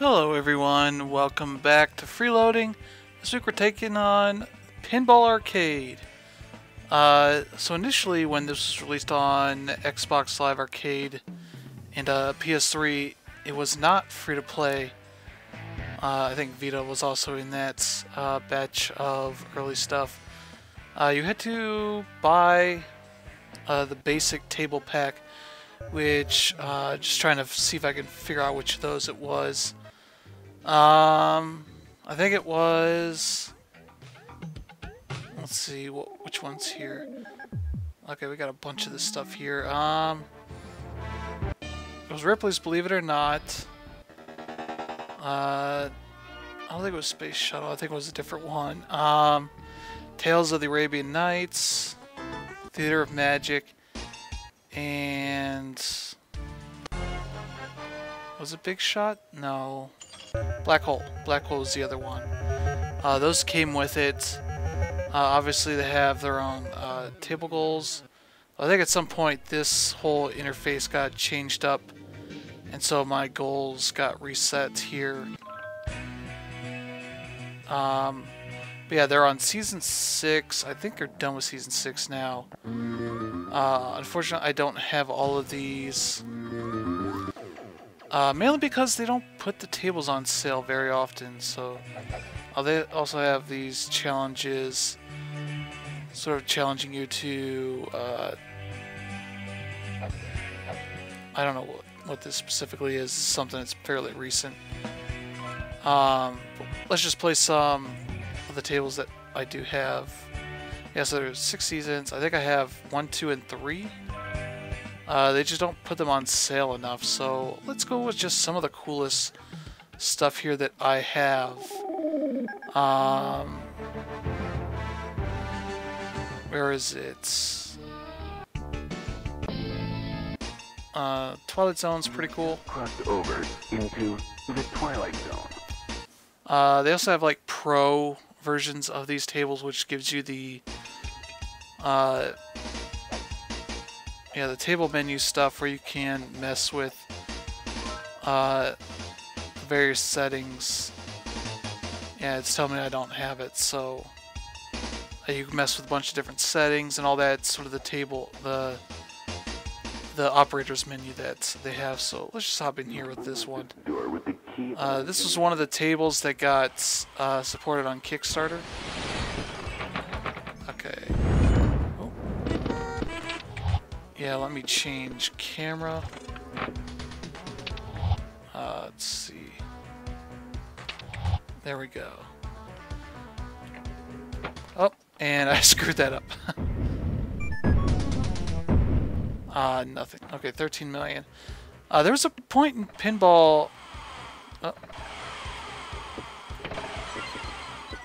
Hello everyone, welcome back to Freeloading. This week we're taking on Pinball Arcade. Uh, so initially when this was released on Xbox Live Arcade and uh, PS3, it was not free to play. Uh, I think Vita was also in that uh, batch of early stuff. Uh, you had to buy uh, the basic table pack which just trying to see if I can figure out which of those it was. Um, I think it was. Let's see what which one's here. Okay, we got a bunch of this stuff here. Um, it was Ripley's Believe It or Not. Uh, I don't think it was Space Shuttle. I think it was a different one. Um, Tales of the Arabian Nights, Theater of Magic, and was it Big Shot? No. Black Hole. Black Hole is the other one. Uh, those came with it. Uh, obviously, they have their own uh, table goals. I think at some point this whole interface got changed up, and so my goals got reset here. Um, but yeah, they're on season six. I think they're done with season six now. Uh, unfortunately, I don't have all of these. Uh, mainly because they don't put the tables on sale very often, so... Uh, they also have these challenges, sort of challenging you to, uh, I don't know what, what this specifically is, something that's fairly recent. Um, let's just play some of the tables that I do have. Yeah, so there's six seasons. I think I have one, two, and three. Uh, they just don't put them on sale enough, so let's go with just some of the coolest stuff here that I have. Um, where is it? Uh, Twilight Zone's pretty cool. Crossed over into the Twilight Zone. Uh, they also have like pro versions of these tables, which gives you the uh, yeah, the table menu stuff where you can mess with uh, various settings. Yeah, it's telling me I don't have it, so uh, you can mess with a bunch of different settings and all that. Sort of the table, the the operators menu that they have. So let's just hop in here with this one. Uh, this was one of the tables that got uh, supported on Kickstarter. Okay. Yeah, let me change camera. Uh, let's see. There we go. Oh, and I screwed that up. uh, nothing. Okay, 13 million. Uh, there was a point in pinball Oh.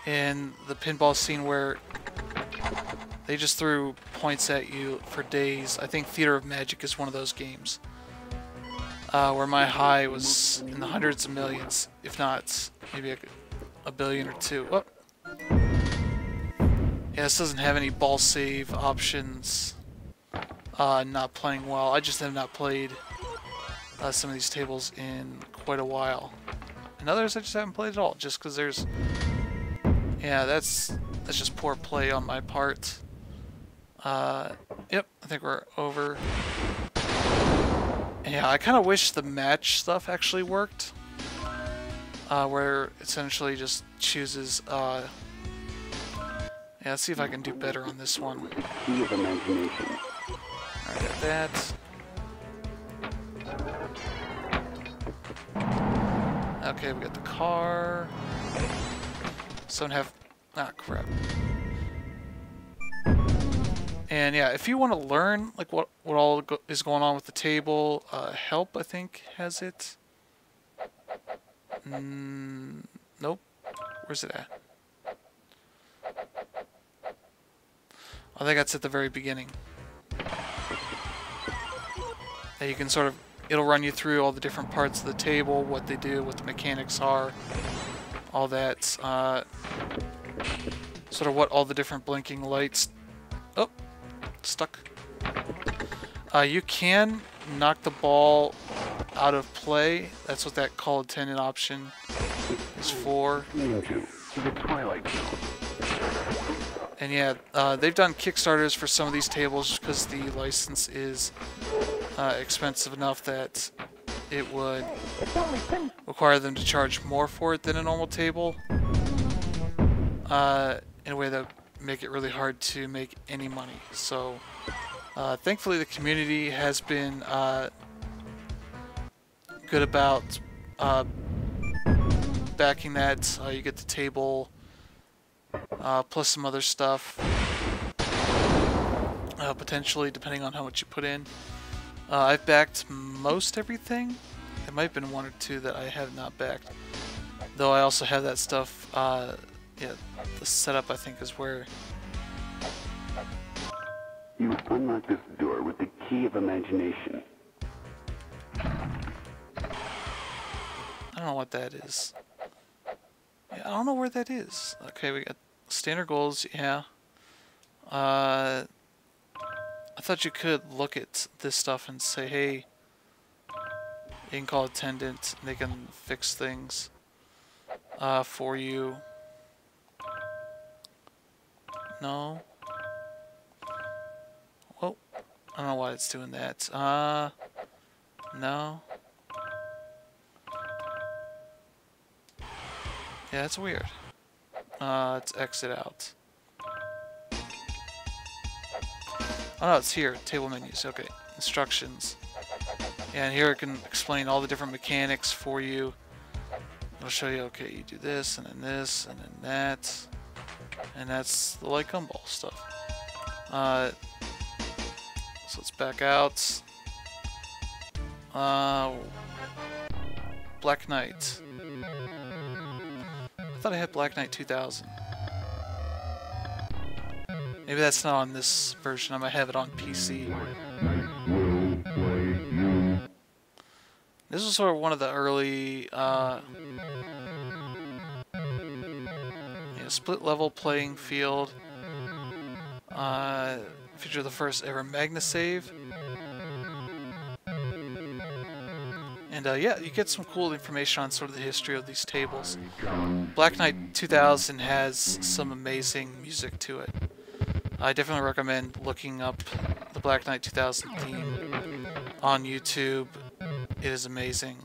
in the pinball scene where they just threw points at you for days. I think Theater of Magic is one of those games. Uh, where my high was in the hundreds of millions, if not maybe a, a billion or two. Oh. Yeah, this doesn't have any ball save options. Uh, not playing well. I just have not played uh, some of these tables in quite a while. And others I just haven't played at all, just because there's... Yeah, that's that's just poor play on my part. Uh, yep, I think we're over. Yeah, I kind of wish the match stuff actually worked. Uh, where essentially just chooses, uh... Yeah, let's see if I can do better on this one. Key of imagination. Alright, got that. Okay, we got the car. So have... Ah, crap. And yeah, if you want to learn like what what all go is going on with the table, uh, help I think has it. Mm, nope. Where's it at? I think that's at the very beginning. That you can sort of it'll run you through all the different parts of the table, what they do, what the mechanics are, all that. Uh, sort of what all the different blinking lights. Oh, stuck. Uh, you can knock the ball out of play. That's what that call attendant option is for. And yeah, uh, they've done Kickstarters for some of these tables just because the license is uh, expensive enough that it would require them to charge more for it than a normal table. Uh, in a way that make it really hard to make any money. So, uh, thankfully, the community has been uh, good about uh, backing that. Uh, you get the table uh, plus some other stuff. Uh, potentially, depending on how much you put in. I've backed most everything. There might have been one or two that I have not backed. Though I also have that stuff. Yeah, the setup I think is where. You unlock this door with the key of imagination. I don't know what that is. Yeah, I don't know where that is. Okay, we got standard goals. Yeah. Uh, I thought you could look at this stuff and say, hey, you can call attendant. and They can fix things uh, for you. No. Well, I don't know why it's doing that. Uh, no. Yeah, that's weird. Uh, let's exit out. Oh no, it's here. Table menus. Okay. Instructions. And here it can explain all the different mechanics for you. It'll show you, okay, you do this, and then this, and then that. And that's the light gumball stuff. Uh, so let's back out. Uh, Black Knight. I thought I had Black Knight 2000. Maybe that's not on this version. I might have it on PC. This was sort of one of the early uh, split level playing field. Uh, featured the first ever Magna-Save. And uh, yeah, you get some cool information on sort of the history of these tables. Black Knight 2000 has some amazing music to it. I definitely recommend looking up the Black Knight 2000 theme on YouTube. It is amazing.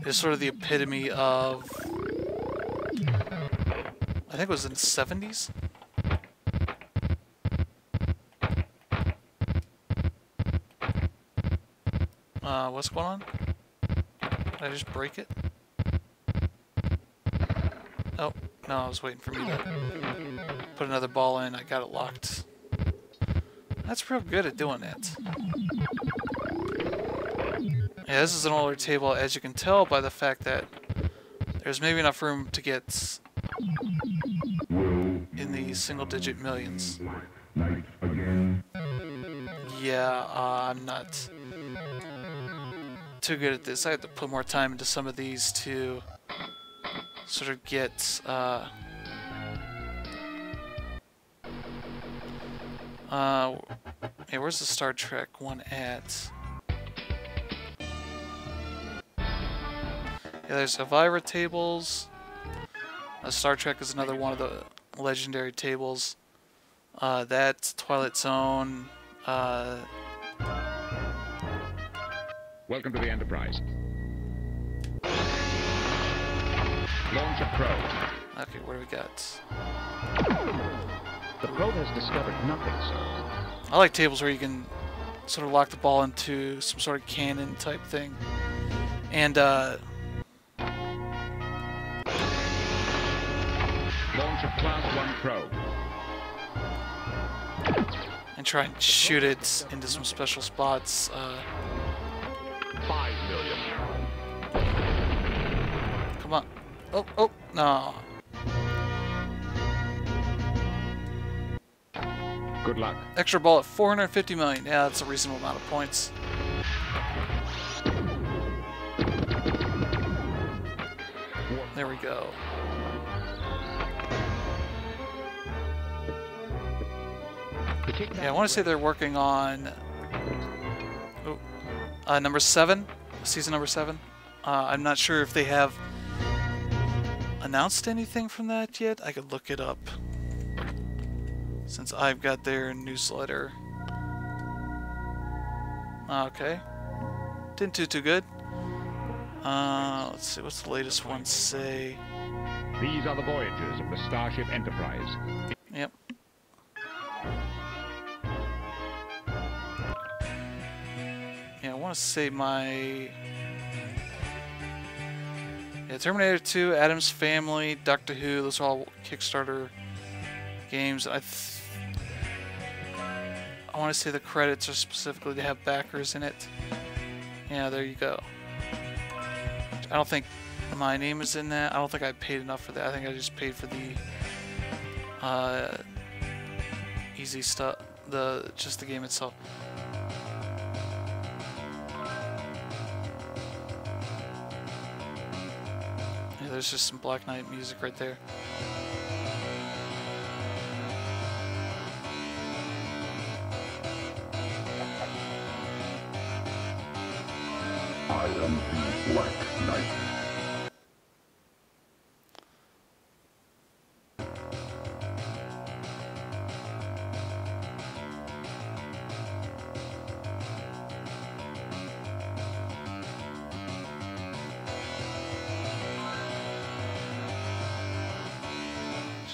It is sort of the epitome of... I think it was in the 70s? Uh, what's going on? Did I just break it? Oh, no, I was waiting for me to put another ball in. I got it locked. That's real good at doing that. Yeah, this is an older table, as you can tell by the fact that there's maybe enough room to get in the single-digit millions. Yeah, uh, I'm not too good at this. I have to put more time into some of these to sort of get uh, uh, hey, where's the Star Trek one at? Yeah, there's Elvira tables. Uh, Star Trek is another one of the legendary tables. Uh, that Twilight Zone. Uh, Welcome to the Enterprise. Launch a probe. okay, what do we got? The probe has discovered nothing, sir. I like tables where you can sort of lock the ball into some sort of cannon type thing. And, uh, Class 1 probe. and try and shoot it into some special spots. Uh, Five million. come on. Oh, oh, no. Good luck. Extra ball at 450 million. Yeah, that's a reasonable amount of points. There we go. Yeah, I want to say they're working on oh, uh, number seven. season number seven. Uh, I'm not sure if they have announced anything from that yet. I could look it up since I've got their newsletter. Okay. Didn't do too good. Uh, let's see, what's the latest one say? These are the voyages of the Starship Enterprise. Yep. Want to say my... Yeah, Terminator 2, Addams Family, Doctor Who, those are all Kickstarter games. I I want to say the credits are specifically to have backers in it. Yeah, there you go. I don't think my name is in that. I don't think I paid enough for that. I think I just paid for the uh, easy stuff, the just the game itself. There's just some Black Knight music right there. I am the Black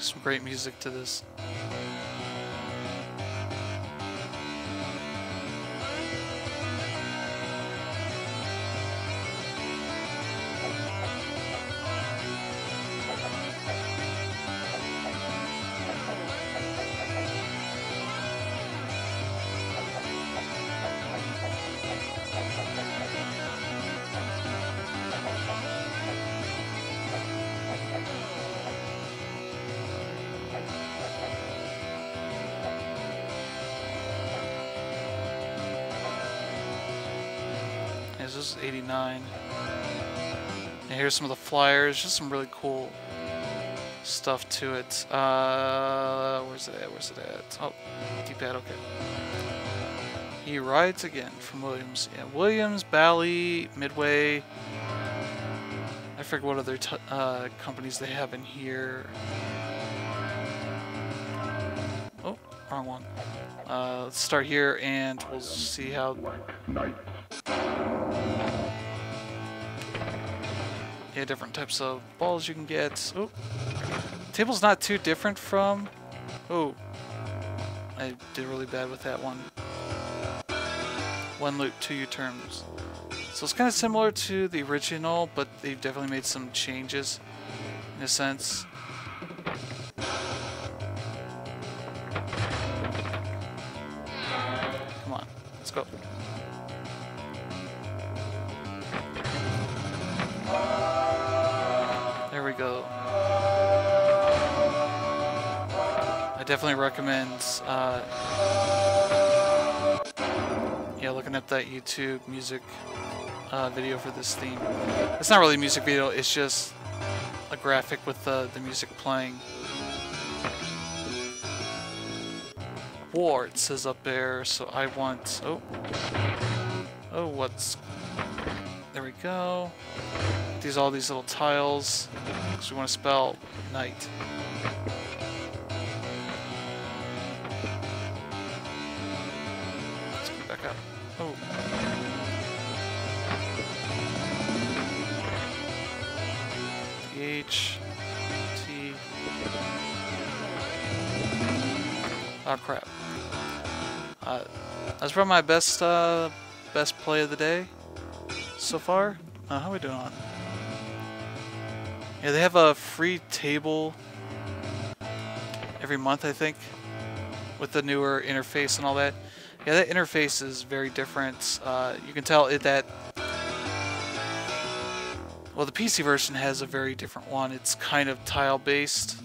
some great music to this. Yeah, this is 89. And here's some of the flyers, just some really cool stuff to it. Uh, where's it at? Where's it at? Oh, D-pad, okay. He rides again from Williams. Yeah, Williams, Bally, Midway. I forget what other uh, companies they have in here. Oh, wrong one. Uh, let's start here and we'll see how Knight. Yeah, different types of balls you can get. Oh, table's not too different from. Oh, I did really bad with that one. One loop, two U-turns. So it's kind of similar to the original, but they've definitely made some changes in a sense. Come on, let's go. Go. I definitely recommend, uh, yeah, looking at that YouTube music uh, video for this theme. It's not really a music video, it's just a graphic with the, the music playing. War, it says up there, so I want, oh, oh, what's, there we go. These all these little tiles, because we want to spell night. Let's go back up. Oh. H T. Oh crap. Uh, that's probably my best uh, best play of the day so far. Uh, how are we doing on? Yeah, they have a free table every month, I think, with the newer interface and all that. Yeah, that interface is very different. Uh, you can tell it that. Well, the PC version has a very different one. It's kind of tile based,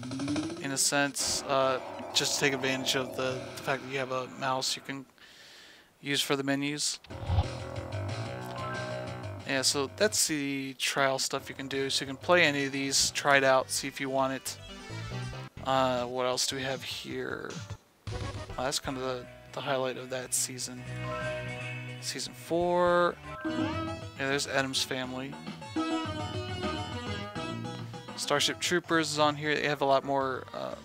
in a sense, uh, just to take advantage of the, the fact that you have a mouse you can use for the menus. Yeah, so that's the trial stuff you can do. So you can play any of these, try it out, see if you want it. Uh, what else do we have here? Oh, that's kind of the, the highlight of that season. Season 4. Yeah, there's Addams Family. Starship Troopers is on here. They have a lot more uh,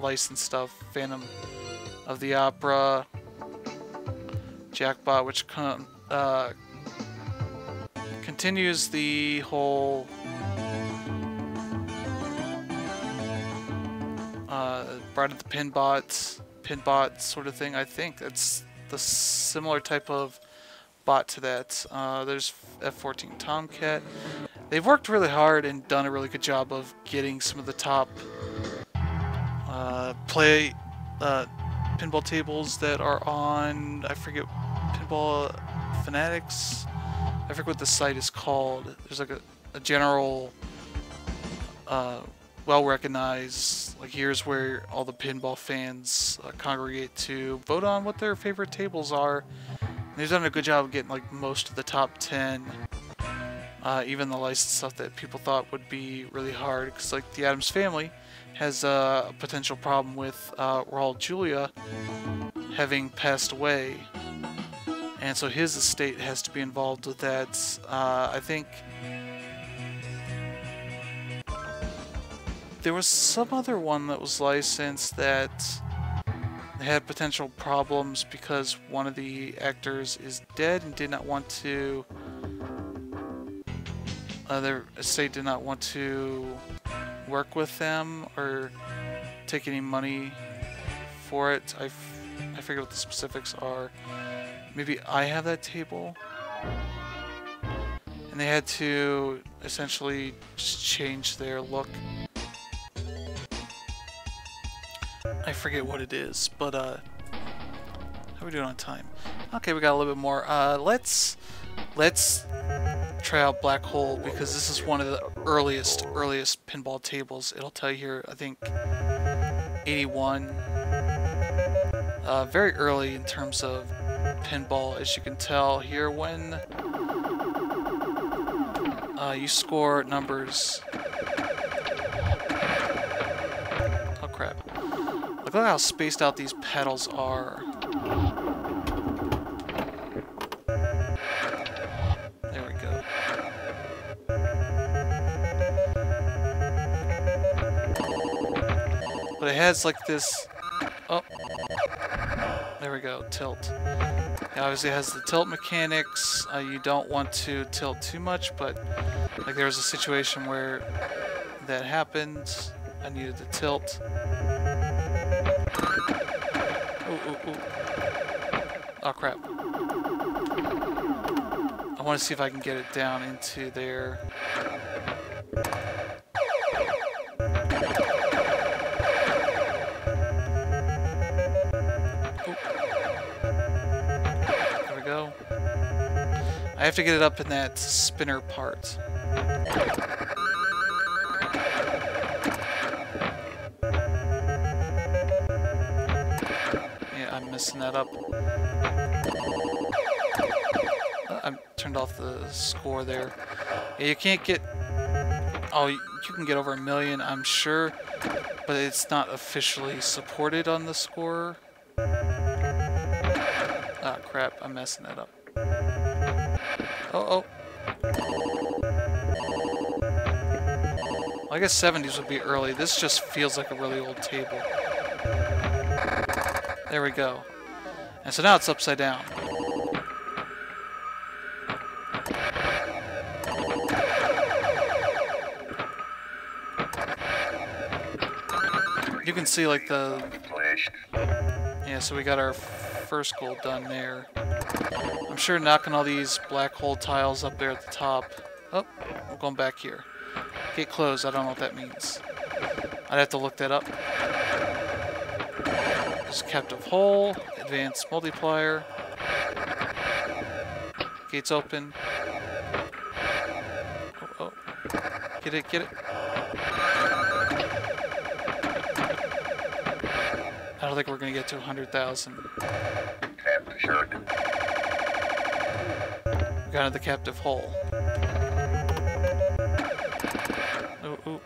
licensed stuff. Phantom of the Opera. Jackpot, which con uh, continues the whole uh, Bride of the Pinbot, Pinbot sort of thing. I think it's the similar type of bot to that. Uh, there's F-14 Tomcat. They've worked really hard and done a really good job of getting some of the top uh, play uh, pinball tables that are on. I forget Pinball Fanatics. I forget what the site is called. There's like a, a general, uh, well-recognized, like here's where all the pinball fans uh, congregate to vote on what their favorite tables are. And they've done a good job of getting like most of the top 10, uh, even the licensed stuff that people thought would be really hard. Because like the Addams Family has uh, a potential problem with uh, Raul Julia having passed away and so his estate has to be involved with that. Uh, I think there was some other one that was licensed that had potential problems because one of the actors is dead and did not want to. Uh, their estate did not want to work with them or take any money for it. I, I forget what the specifics are. Maybe I have that table. And they had to essentially just change their look. I forget what it is, but uh, how are we doing on time? Okay, we got a little bit more. Uh, let's let's try out Black Hole because this is one of the earliest earliest pinball tables. It'll tell you here. I think 81. Uh, very early in terms of pinball, as you can tell here when uh, you score numbers. Oh crap. Look at how spaced out these pedals are. There we go. But it has like this... Oh. There we go, tilt. It obviously has the tilt mechanics. Uh, you don't want to tilt too much, but like there was a situation where that happened. I needed to tilt. Ooh, ooh, ooh. Oh crap. I want to see if I can get it down into there. Have to get it up in that spinner part. Yeah, I'm messing that up. Uh, I turned off the score there. Yeah, you can't get... Oh, you can get over a million, I'm sure, but it's not officially supported on the score. Ah, crap, I'm messing that up. Guess 70s would be early. This just feels like a really old table. There we go. And so now it's upside down. You can see like the... Yeah, so we got our first goal done there. I'm sure knocking all these black hole tiles up there at the top. Oh, we're going back here. Gate closed. I don't know what that means. I'd have to look that up. There's captive hole, advanced multiplier. Gates open. Oh, oh. Get it, get it. I don't think we're going to get to 100,000. We got into the captive hole. Ooh, oh.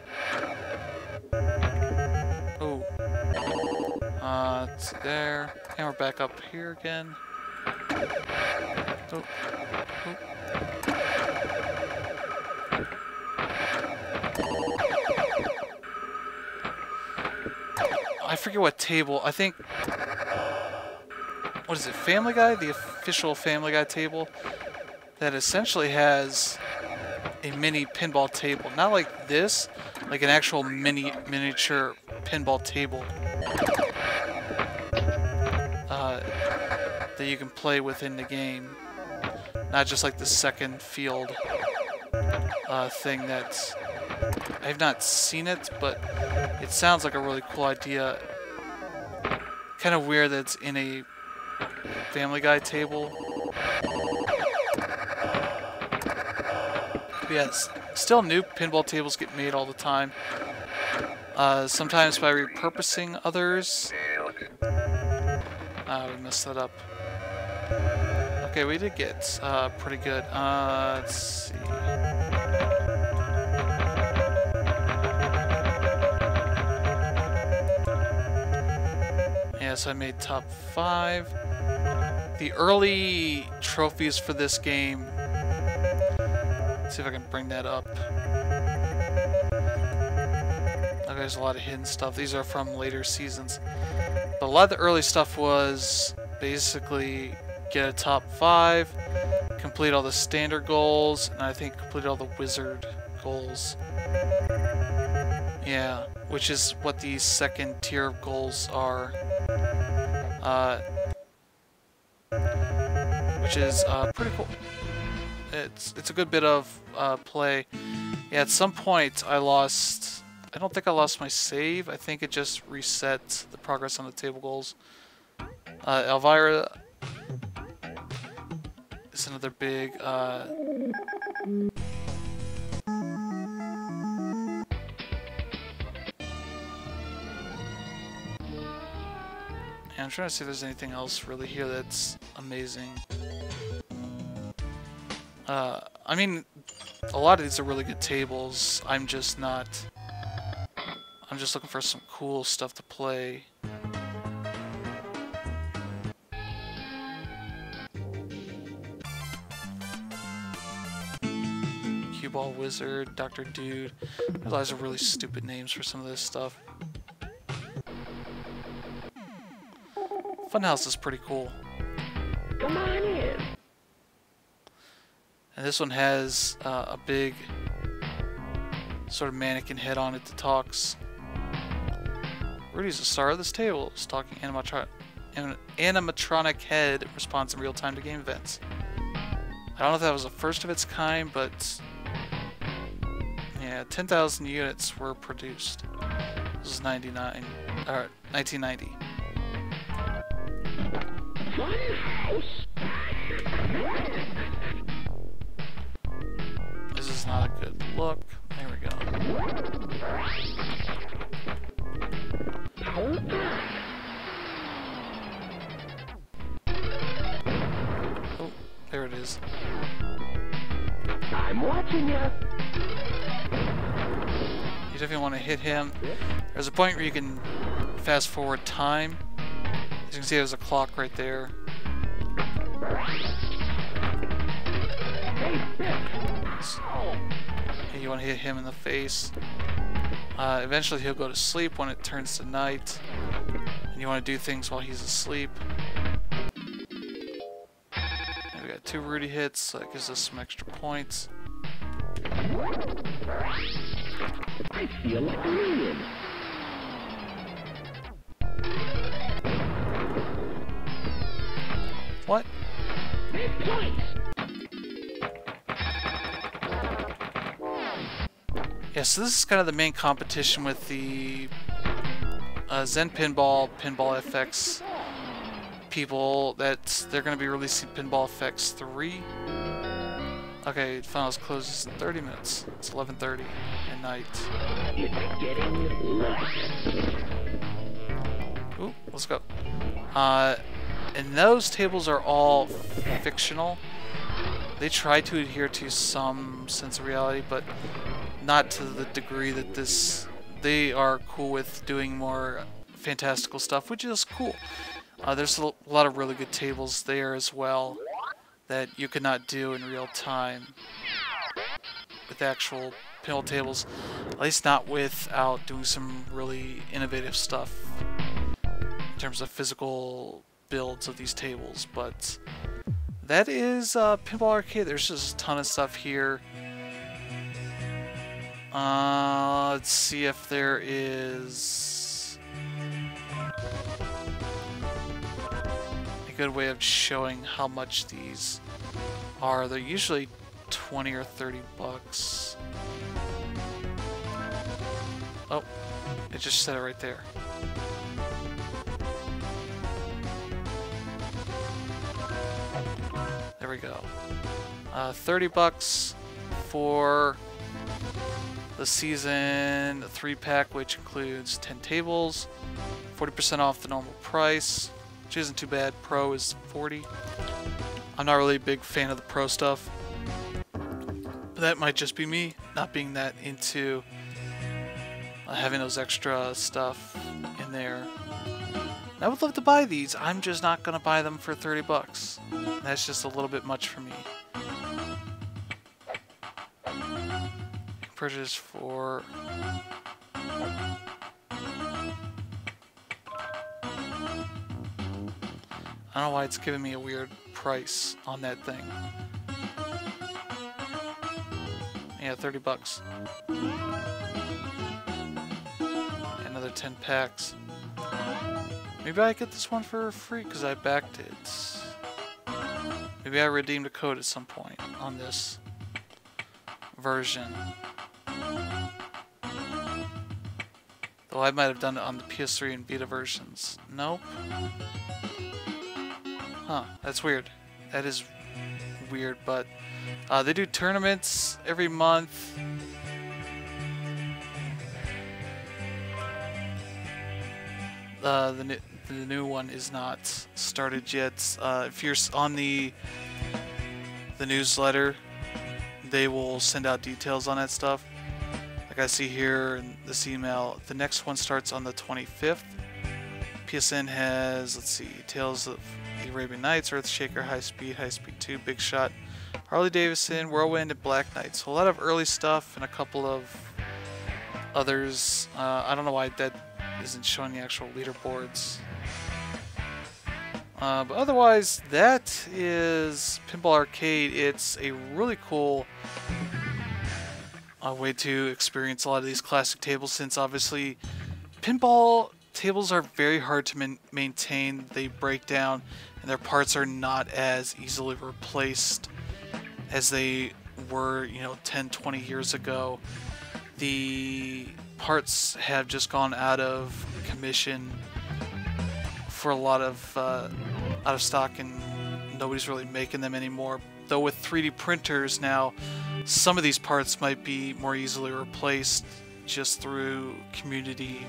Ooh. Uh, it's there. And we're back up here again. Oh. Oh. I forget what table. I think. What is it? Family Guy? The official Family Guy table that essentially has a mini pinball table. Not like this, like an actual mini miniature pinball table uh, that you can play within the game. Not just like the second field uh, thing that's... I've not seen it, but it sounds like a really cool idea. Kind of weird that it's in a Family Guy table. But yes, still new pinball tables get made all the time. Uh, sometimes by repurposing others. Uh, we messed that up. Okay, we did get uh, pretty good. Uh, let's see. Yes, I made top five. The early trophies for this game. See if I can bring that up. Okay, there's a lot of hidden stuff. These are from later seasons. But a lot of the early stuff was basically get a top five, complete all the standard goals, and I think complete all the wizard goals. Yeah, which is what the second tier of goals are. Uh, which is uh, pretty cool. It's it's a good bit of uh, play. Yeah, at some point I lost. I don't think I lost my save. I think it just reset the progress on the table goals. Uh, Elvira is another big. Uh, I'm trying to see if there's anything else really here that's amazing. Uh, I mean, a lot of these are really good tables. I'm just not... I'm just looking for some cool stuff to play. Cue Ball Wizard, Dr. Dude. Realize are really stupid names for some of this stuff. Funhouse is pretty cool. Come on in. And this one has uh, a big sort of mannequin head on it that talks. Rudy's the star of this table. It's talking animatro animatronic head responds in real time to game events. I don't know if that was the first of its kind, but yeah, 10,000 units were produced. This is 99, or 1990. Funhouse? This not a good look. There we go. Oh, there it is. I'm watching you. You definitely want to hit him. There's a point where you can fast forward time. As you can see, there's a clock right there. Hey, You want to hit him in the face. Uh, eventually, he'll go to sleep when it turns to night. And you want to do things while he's asleep. And we got two Rudy hits, so that gives us some extra points. I feel like. What? Big points. Yeah, so this is kind of the main competition with the uh, Zen Pinball, Pinball FX people that they're going to be releasing Pinball FX 3. Okay, finals closes in 30 minutes. It's 11.30 at night. Ooh, let's go. Uh, and those tables are all fictional. They try to adhere to some sense of reality, but not to the degree that this. They are cool with doing more fantastical stuff, which is cool. Uh, there's a lot of really good tables there as well. that you could not do in real time with actual pinball tables. At least not without doing some really innovative stuff in terms of physical builds of these tables. But that is uh, Pinball Arcade. There's just a ton of stuff here. Uh, let's see if there is a good way of showing how much these are. They're usually 20 or 30 bucks. Oh, it just said it right there. There we go. Uh, 30 bucks for the season 3 pack, which includes 10 tables, 40% off the normal price, which isn't too bad. Pro is 40. I'm not really a big fan of the pro stuff. But that might just be me not being that into uh, having those extra stuff in there. I would love to buy these. I'm just not going to buy them for 30 bucks. That's just a little bit much for me. Purchase for I don't know why it's giving me a weird price on that thing. Yeah, 30 bucks. Another 10 packs. Maybe I get this one for free because I backed it. Maybe I redeemed a code at some point on this version. Though I might have done it on the PS3 and Vita versions. Nope. Huh, that's weird. That is weird, but uh, they do tournaments every month. Uh, the, new, the new one is not started yet. Uh, if you're on the the newsletter, they will send out details on that stuff. Like I see here in this email, the next one starts on the 25th. PSN has, let's see, Tales of the Arabian Nights, Earthshaker, High Speed, High Speed 2, Big Shot, Harley Davidson, Whirlwind, and Black Knight. So a lot of early stuff and a couple of others. Uh, I don't know why that isn't showing the actual leaderboards. Uh, but otherwise, that is Pinball Arcade. It's a really cool uh, way to experience a lot of these classic tables since obviously pinball tables are very hard to maintain. They break down and their parts are not as easily replaced as they were, you know, 10, 20 years ago. The parts have just gone out of commission for a lot of uh, out of stock and nobody's really making them anymore. Though with 3D printers now, some of these parts might be more easily replaced just through community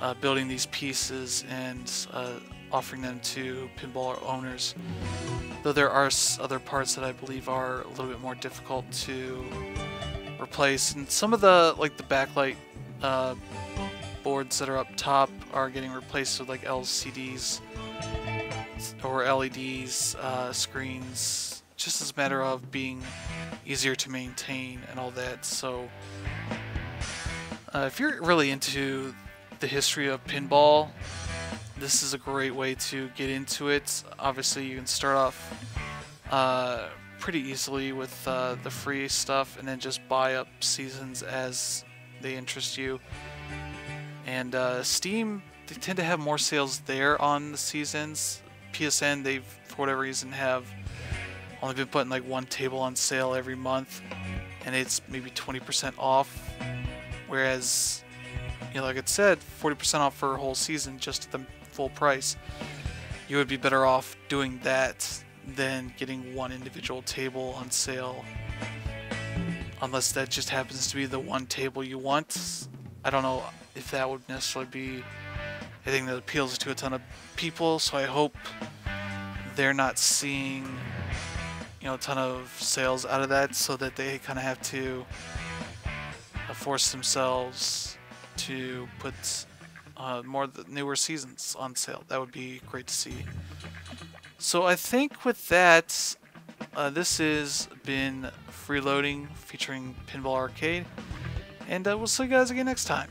uh, building these pieces and uh, offering them to pinball owners. Though there are other parts that I believe are a little bit more difficult to replace, and some of the like the backlight uh, boards that are up top are getting replaced with like LCDs or LEDs uh, screens, just as a matter of being easier to maintain and all that. So, uh, if you're really into the history of pinball, this is a great way to get into it. Obviously, you can start off uh, pretty easily with uh, the free stuff and then just buy up seasons as they interest you. And uh, Steam, they tend to have more sales there on the seasons. PSN, they've, for whatever reason, have only been putting like one table on sale every month, and it's maybe 20% off. Whereas, you know, like it said, 40% off for a whole season just at the full price. You would be better off doing that than getting one individual table on sale. Unless that just happens to be the one table you want. I don't know if that would necessarily be a thing that appeals to a ton of people, so I hope they're not seeing you know a ton of sales out of that so that they kind of have to uh, force themselves to put uh, more the newer seasons on sale. That would be great to see. So I think with that, uh, this has been Freeloading featuring Pinball Arcade, and uh, we'll see you guys again next time.